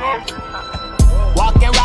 Walking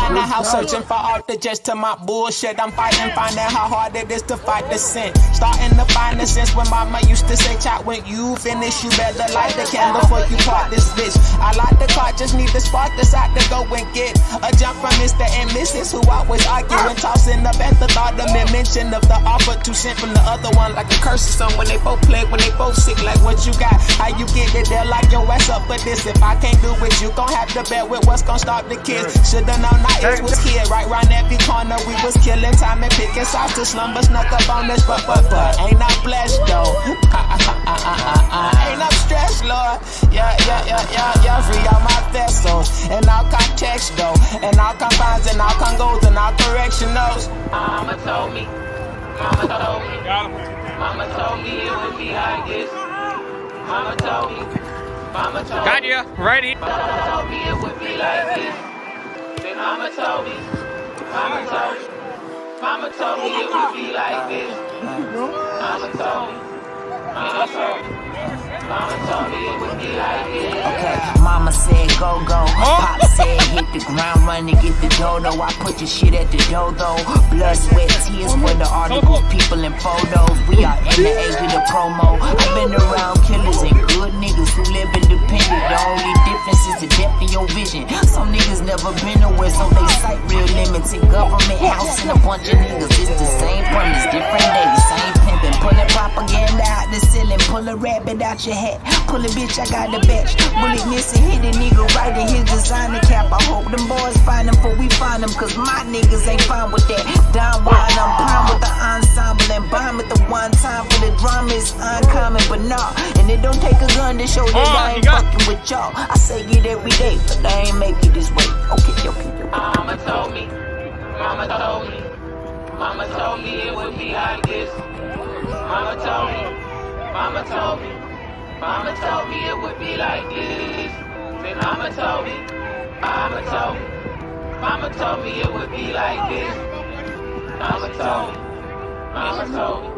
around the house searching for just to my bullshit. I'm fighting, finding how hard it is to fight the sin. Starting to find the sense when mama used to say, Child, when you finish, you better light the candle before you part this bitch. I like the car, just need the spark decide to go and get a jump from Mr. and Mrs. who always argue and tossing up at the thought of me mention of the offer two cent from the other one like a curse or something when they both play, when they both sick, like what you got, how you get it, they'll like your ass up for this. If I can't do it, you gon' have to bet with what's gon' stop the kids. Shoulda known I was here, right round every corner. We was killing time and picking sauce to slumber snuck up on this, but but but ain't I blessed though? Ah, ah, ah, ain't I stressed, Lord? Yeah, yeah, yeah, yeah, yeah. Free all my vessels and all context though, and all confines and all congos and all correctionals. Mama told me, Mama told me, Mama told me it would be like this. Mama told me, Mama told me. Got you, righty. Mama told me it would be like this. Then Mama told me, Mama told me. Mama told me it would be like this. Mama told me. Mama told me. Mama told me it would be like this. Okay, mama said go go. Pop said hit the ground running, get the dodo. I put your shit at the dodo. Blood, sweat, tears for the articles, people and photos. We are in the age of the promo. I've been around killers and a bunch of niggas. It's the same premise, different days, same pimpin'. Pulling propaganda out the ceiling, pull a rabbit out your hat. Pull a bitch, I got the batch. Bullet missing, hit a nigga right in his designer cap. I hope them boys find him before we find him, cause my niggas ain't fine with that. Down wide, I'm prime with the ensemble and bomb at the one time for the drama is uncommon, but nah. And it don't take a gun to show that Oh, I ain't fucking with y'all. I say it every day, but I ain't make it this way. Okay, okay, okay. Mama told me it would be like this. Mama told me. Mama told me. Mama told me it would be like this. Then Mama told me. Mama told me. Mama told me it would be like this. Mama told me. Mama told me.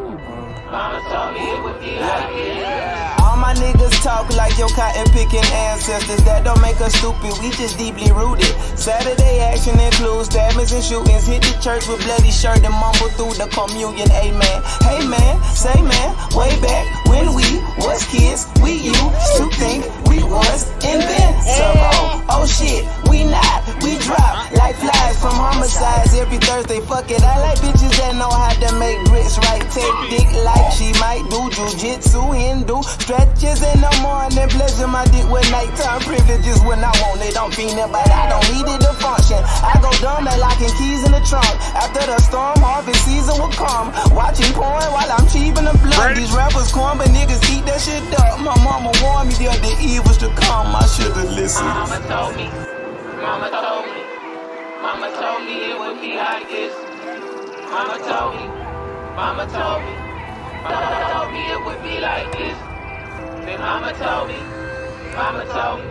Mama told me it would be like this. My niggas talk like your cotton picking ancestors. That don't make us stupid, we just deeply rooted. Saturday action includes stabbings and shootings. Hit the church with bloody shirt and mumble through the communion. Amen. Hey man, say man, way back when we was kids, we from homicides every Thursday. Fuck it, I like bitches that know how to make grits right. Take dick like she might do jujitsu, Hindu stretches in the morning. Pleasure my dick with nighttime privileges when I want it. I'm feeling, but I don't need it to function. I go dumb like locking keys in the trunk. After the storm, harvest season will come. Watching porn while I'm cheating the blood. Ready? These rappers corn, but niggas eat that shit up. My mama warned me that the evils to come. I should've listened. Mama told me. Mama told me. Mama told me it would be like this. Mama told me. Mama told me. Mama told me it would be like this. Then Mama told me. Mama told me.